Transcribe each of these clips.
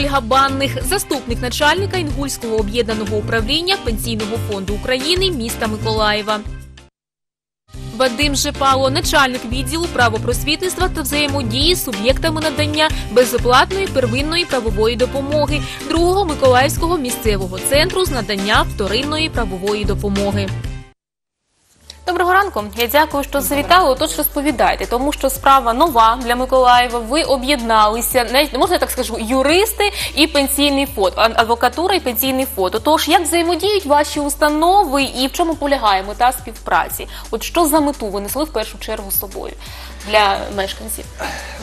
Ольга Банних, заступник начальника Інгульського об'єднаного управління Пенсійного фонду України міста Миколаєва. Вадим Жепало, начальник відділу правопросвітництва та взаємодії з суб'єктами надання безоплатної первинної правової допомоги другого Миколаївського місцевого центру з надання вторинної правової допомоги. Доброго ранку. Я дякую, що завітали. Отож, розповідайте, тому що справа нова для Миколаєва. Ви об'єдналися, навіть можна я так скажу, юристи і пенсійний фонд, адвокатура і пенсійний фонд. Тож як взаємодіють ваші установи і в чому полягає мета співпраці? От що за мету ви несли в першу чергу з собою для мешканців?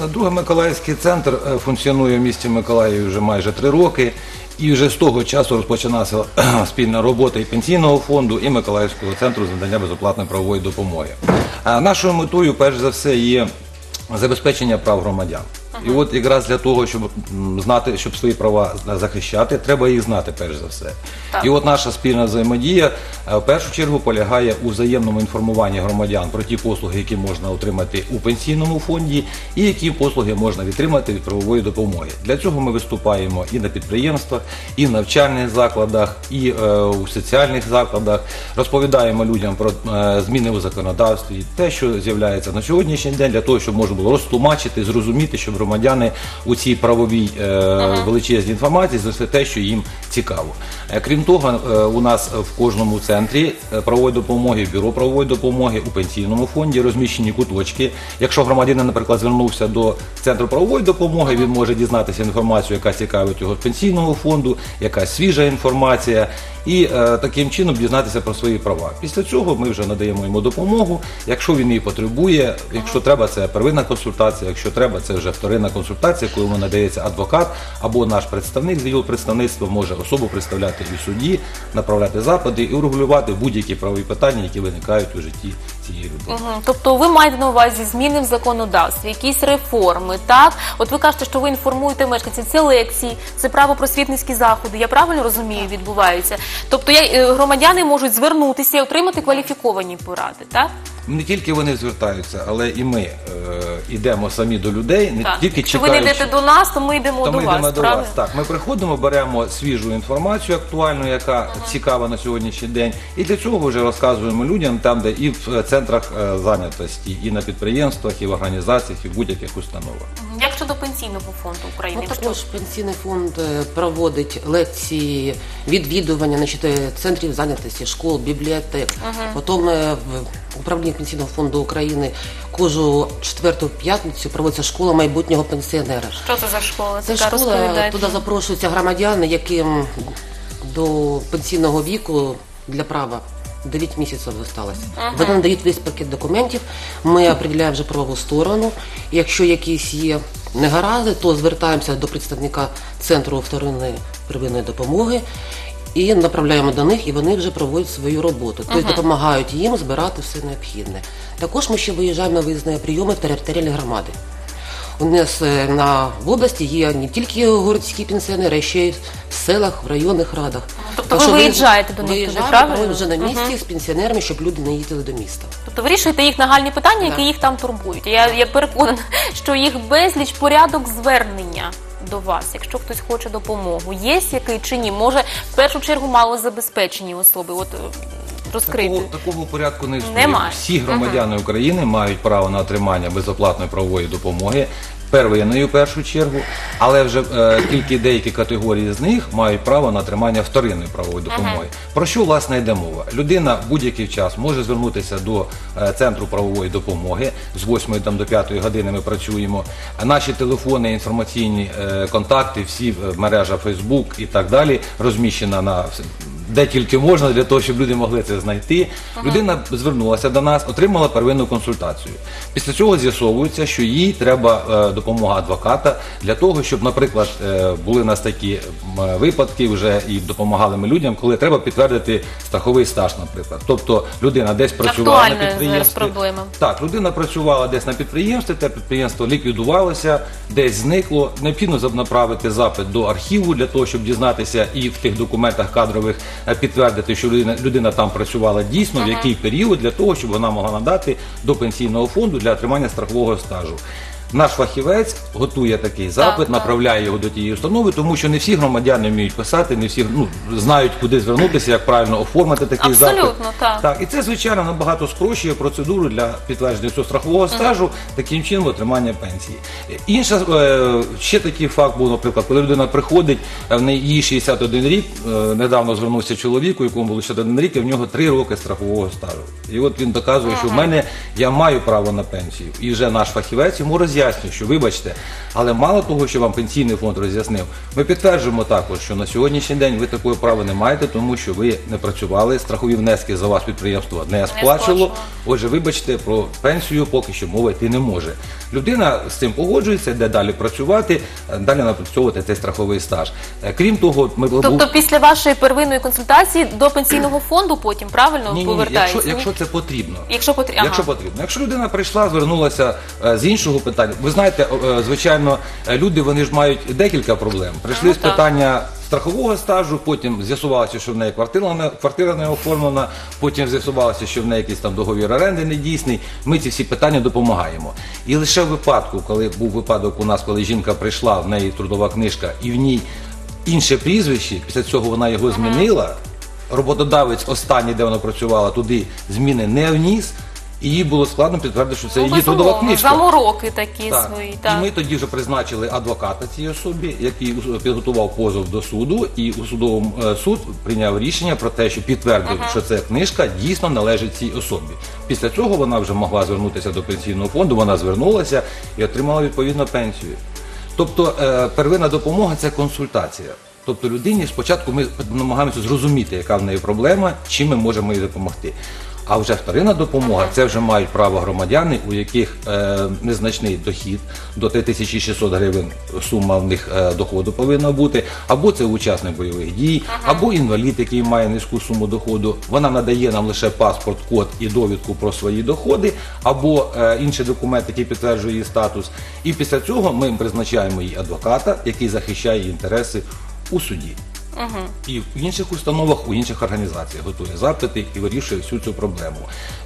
Другий Миколаївський центр е, функціонує в місті Миколаєві вже майже три роки. І вже з того часу розпочалася спільна робота і пенсійного фонду, і Миколаївського центру з надання безоплатної правової допомоги. Нашою метою, перш за все, є забезпечення прав громадян. І от якраз для того, щоб м, знати, щоб свої права захищати, треба їх знати перш за все. Так. І от наша спільна взаємодія е, в першу чергу полягає у взаємному інформуванні громадян про ті послуги, які можна отримати у пенсійному фонді, і які послуги можна відтримати від правової допомоги. Для цього ми виступаємо і на підприємствах, і в навчальних закладах, і е, у соціальних закладах. Розповідаємо людям про е, зміни у законодавстві, те, що з'являється на сьогоднішній день, для того, щоб можна було розтлумачити, зрозуміти, щоб громадяни у цій правовій е, величезній інформації знайшли те, що їм цікаво. Е, Крім того, е, у нас в кожному центрі правової допомоги, бюро правової допомоги у пенсійному фонді розміщені куточки. Якщо громадянин, наприклад, звернувся до центру правової допомоги, він може дізнатися інформацію, яка цікавить його з пенсійного фонду, якась свіжа інформація. І таким чином дізнатися про свої права. Після цього ми вже надаємо йому допомогу. Якщо він її потребує, якщо треба, це первинна консультація, якщо треба, це вже вторинна консультація, коли вона надається адвокат або наш представник з відділу представництва може особу представляти і в суді, направляти запити і урегулювати будь-які правові питання, які виникають у житті цієї людини. Мгм. Тобто ви маєте на увазі зміни в законодавстві, якісь реформи, так? От ви кажете, що ви інформуєте мешканців, це лекції, це правопросвітницькі заходи. Я правильно розумію, відбуваються. Тобто я, е, громадяни можуть звернутися і отримати кваліфіковані поради, так? Не тільки вони звертаються, але і ми е, йдемо самі до людей, не так. тільки Якщо ви не йдете до нас, то ми йдемо То до ми вас. йдемо до правильно? вас. Так, ми приходимо, беремо свіжу інформацію актуальну, яка цікава на сьогоднішній день, і для цього вже розказуємо людям там, де і в е, центрах е, зайнятості, і на підприємствах, і в організаціях, і в будь-яких установах. Як щодо пенсійного фонду України? Ну, також пенсійний фонд е, проводить лекції, відвідування значить, е, центрів зайнятості, школ, бібліотек. Потім е, в управлінні пенсійного фонду України кожну четверту п'ятницю проводиться школа майбутнього пенсіонера. Що це за школа? Це Така школа, туди запрошуються громадяни, яким до пенсійного віку для права 9 місяців залишилося. Вони надають весь пакет документів, ми определяємо вже правову сторону. Якщо якісь є негаразди, то звертаємося до представника центру вторинної первинної допомоги і направляємо до них, і вони вже проводять свою роботу. Тобто допомагають їм збирати все необхідне. Також ми ще виїжджаємо на виїзні прийоми в територіальні громади. У нас е, на в області є не тільки городські пенсіонери, а ще й селах, в районних радах. Тобто ви виїжджаєте до них туди, правильно? ми вже на місці з пенсіонерами, щоб люди не їздили до міста. Тобто вирішуєте їх нагальні питання, які їх там турбують. Я, я переконана, що їх безліч порядок звернення до вас, якщо хтось хоче допомогу. Є який чи ні? Може, в першу чергу мало забезпечені особи. От е, розкрити. Такого, такого порядку не існує. Немає. Всі громадяни України мають право на отримання безоплатної правової допомоги. Первинної в першу чергу, але вже е, тільки деякі категорії з них мають право на отримання вторинної правової допомоги. Про що власне йде мова? Людина в будь-який час може звернутися до е, центру правової допомоги з 8 там, до 5 години. Ми працюємо. А Наші телефони, інформаційні е, контакти, всі в мережа Facebook і так далі розміщена на де тільки можна, для того, щоб люди могли це знайти. Людина звернулася до нас, отримала первинну консультацію. Після цього з'ясовується, що їй треба е, допомога адвоката для того, щоб, наприклад, е, були у нас такі м, випадки вже і допомагали ми людям, коли треба підтвердити страховий стаж, наприклад. Тобто людина десь працювала на Актуальна зараз підприємстві. проблема. Так, людина працювала десь на підприємстві, те підприємство ліквідувалося, десь зникло. Необхідно направити запит до архіву для того, щоб дізнатися і в тих документах кадрових підтвердити, що людина, людина там працювала дійсно, в який період, для того, щоб вона могла надати до пенсійного фонду для отримання страхового стажу. Наш фахівець готує такий запит, так. направляє його до тієї установи, тому що не всі громадяни вміють писати, не всі ну, знають, куди звернутися, як правильно оформити такий запит. Абсолютно, так. Так, і це, звичайно, набагато спрощує процедуру для підтвердження цього страхового стажу, таким чином отримання пенсії. Інша е, ще такий факт був, наприклад, коли людина приходить, е, в неї їй 61 рік, е, недавно звернувся чоловік, у якому було 61 рік, і в нього 3 роки страхового стажу. І от він доказує, що в мене я маю право на пенсію. І вже наш фахівець йому роз'яснює, що вибачте, але мало того, що вам пенсійний фонд роз'яснив, ми підтверджуємо також, що на сьогоднішній день ви такого права не маєте, тому що ви не працювали, страхові внески за вас підприємство не сплачувало. Отже, вибачте, про пенсію поки що мова йти не може. Людина з цим погоджується, йде далі працювати, далі напрацьовувати цей страховий стаж. Е, Крім того, ми Тобто після вашої первинної консультації до пенсійного фонду потім правильно ні, ні, ні, повертається? якщо, якщо це потрібно. Якщо потрібно. Якщо потрібно. Якщо людина прийшла, звернулася е, з іншого питання. Ви знаєте, е, звичайно, е, люди вони ж мають декілька проблем. Прийшли Ну, з так. питання страхового стажу, потім з'ясувалося, що в неї квартира не, квартира не оформлена, потім з'ясувалося, що в неї якийсь там договір оренди не дійсний. Ми ці всі питання допомагаємо. І лише в випадку, коли був випадок у нас, коли жінка прийшла, в неї трудова книжка, і в ній інше прізвище, після цього вона його змінила. Роботодавець останній, де вона працювала, туди зміни не вніс, їй було складно підтвердити, що це Ну, її трудова безумовно, книжка. Замороки такі Так. свої. І Так. ми тоді вже призначили адвоката цій особі, який підготував позов до суду, і у судовому е, суд прийняв рішення про те, що підтвердив, що ця книжка дійсно належить цій особі. Після цього вона вже могла звернутися до пенсійного фонду. Вона звернулася і отримала відповідну пенсію. Тобто е, первинна допомога це консультація. Тобто людині спочатку ми намагаємося зрозуміти, яка в неї проблема, чим ми можемо їй допомогти. А вже вторинна допомога це вже мають право громадяни, у яких е, незначний дохід до 3600 гривень сума в них е, доходу повинна бути, або це учасник бойових дій, або інвалід, який має низьку суму доходу. Вона надає нам лише паспорт, код і довідку про свої доходи, або е, інший документ, який підтверджує її статус. І після цього ми призначаємо їй адвоката, який захищає її інтереси у суді. І в інших установах, у інших організаціях готує запити і вирішує всю цю проблему.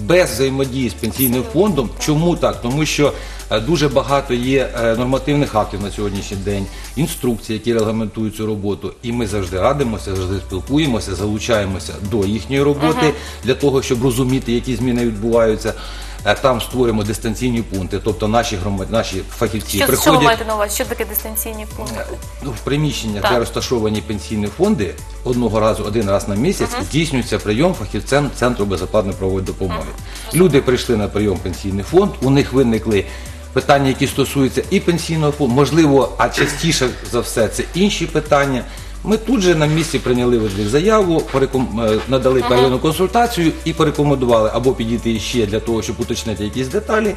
Без взаємодії з пенсійним фондом. Чому так? Тому що е, дуже багато є е, нормативних актів на сьогоднішній день, інструкцій, які регламентують цю роботу. І ми завжди радимося, завжди спілкуємося, залучаємося до їхньої роботи для того, щоб розуміти, які зміни відбуваються. Е, Там створюємо дистанційні пункти, тобто наші громад... наші фахівці Що, що ви приходять. маєте на увазі? Що таке дистанційні пункти? Ну, в приміщеннях, Так. де розташовані пенсійні фонди, одного разу, один раз на місяць здійснюється прийом фахівцем Центру безоплатної правової допомоги. Люди прийшли на прийом в пенсійний фонд, у них виникли питання, які стосуються і пенсійного фонду, можливо, а частіше за все це інші питання. Ми тут же на місці прийняли від них заяву, пореком... е, надали первинну консультацію і порекомендували або підійти ще для того, щоб уточнити якісь деталі,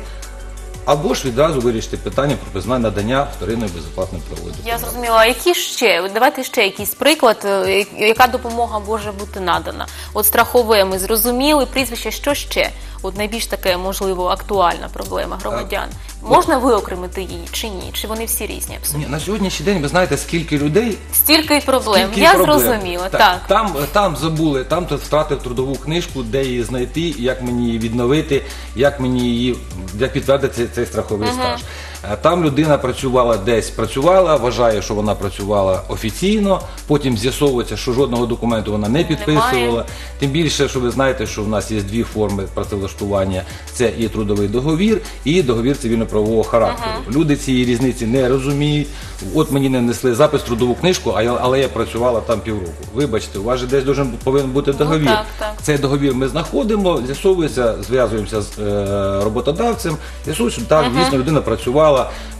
або ж відразу вирішити питання про признання надання вторинної безоплатної правової допомоги. Я зрозуміла. А які ще? От Давайте ще якийсь приклад, е, яка допомога може бути надана. От страхове ми зрозуміли, прізвище, що ще? От найбільш таке, можливо, актуальна проблема громадян. Можна виокремити її чи ні? Чи вони всі різні абсолютно? Ні, на сьогоднішній день ви знаєте, скільки людей Стільки й проблем. Скільки Я проблем. зрозуміла, Та- так. Там, там забули, там ти втратив трудову книжку, де її знайти, як мені її відновити, як мені її як підтвердити цей страховий стаж. Е, Там людина працювала десь, працювала, вважає, що вона працювала офіційно. Потім з'ясовується, що жодного документу вона не підписувала. Немає. Тим більше, що ви знаєте, що в нас є дві форми працевлаштування: це і трудовий договір, і договір цивільно-правового характеру. Люди цієї різниці не розуміють. От мені не несли запис в трудову книжку, а я, але я працювала там півроку. Вибачте, у вас же десь должен, повинен бути договір. так, так. Цей договір ми знаходимо, з'ясовується, зв'язуємося з е, роботодавцем, з'ясується, що так, дійсно людина працювала.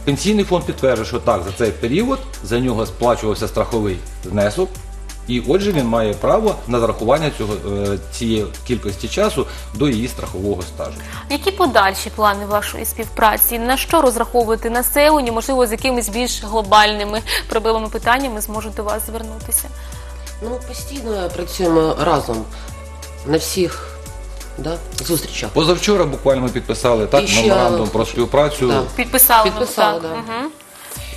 Пенсійний фонд підтверджує, що так, за цей період за нього сплачувався страховий внесок. І отже, він має право на зарахування цього е, цієї кількості часу до її страхового стажу. Які подальші плани вашої співпраці? На що розраховувати населенню? Можливо, з якимись більш глобальними проблемами питаннями зможуть до вас звернутися? Ну, постійно працюємо разом на всіх да, зустрічах. Позавчора буквально ми підписали так І ще- меморандум про співпрацю. Да. Підписали, Підписали, ну, так. да. Мгм.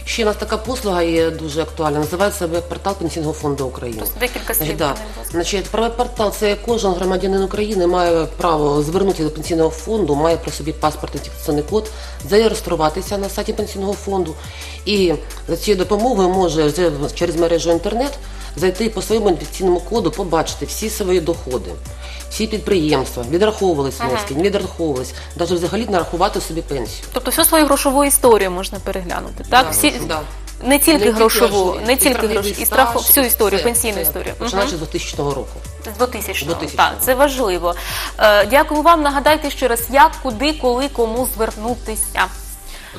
Ще у нас така послуга є дуже актуальна. Називається веб-портал Пенсійного фонду України. Тобто декілька слів Значить, да. неї, будь ласка. Значить, правий портал це кожен громадянин України має право звернутися до пенсійного фонду, має при собі паспорт ідентифікаційний код, зареєструватися на сайті пенсійного фонду і за цією допомогою може з- через мережу інтернет зайти по своєму ідентифікаційному коду, побачити всі свої доходи. Всі підприємства відраховувались внески, не відраховувались, навіть взагалі нарахувати собі пенсію. Тобто всю свою грошову історію можна переглянути, так? Да, Всі, да. Не тільки грошову, не і тільки страховий грошову, і стаж, страху, всю історію, все, пенсійну все, історію. Мгм. Починаючи з 2000 року. З 2000-го. 2000-го. Так, це важливо. Е, дякую вам. Нагадайте ще раз, як, куди, коли, кому звернутися.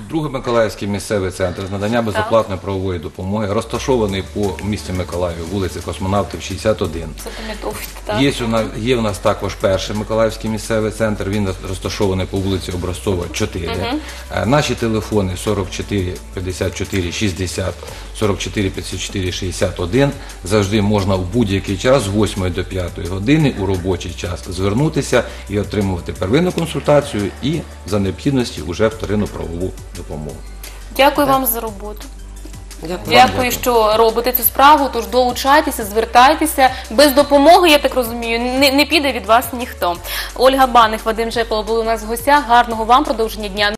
Другий Миколаївський місцевий центр з надання безоплатної правової допомоги розташований по місті Миколаєві, вулиці Космонавтів 61. Запам'ятовуйте, так? Є у нас є у нас також перший Миколаївський місцевий центр. Він розташований по вулиці Образцова 4. Е, Наші телефони 44 54 60, 44 54 61. Завжди можна в будь-який час з 8 до 5 години у робочий час звернутися і отримувати первинну консультацію і за необхідності вже вторинну правову допомогу. Дякую вам за роботу. Дякую. Дякую, що робите цю справу. Тож долучайтеся, звертайтеся. Без допомоги, я так розумію, не, не піде від вас ніхто. Ольга Баних, Вадим Жепало були у нас в гостях. Гарного вам продовження дня.